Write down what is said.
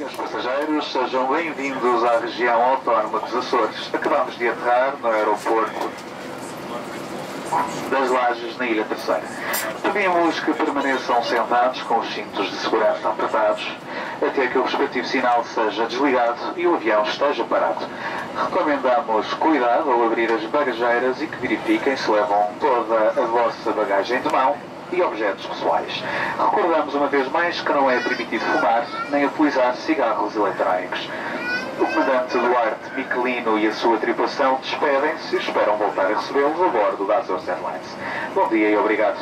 Senhores passageiros, sejam bem-vindos à região autónoma dos Açores. Acabamos de aterrar no aeroporto das Lajes, na Ilha Terceira. Pedimos que permaneçam sentados com os cintos de segurança apertados até que o respectivo sinal seja desligado e o avião esteja parado. Recomendamos cuidado ao abrir as bagageiras e que verifiquem se levam toda a vossa bagagem de mão e objetos pessoais. Recordamos uma vez mais que não é permitido fumar nem utilizar cigarros eletrónicos. O comandante Duarte Miquelino e a sua tripulação despedem-se e esperam voltar a recebê-los a bordo da Azores Airlines. Bom dia e obrigado.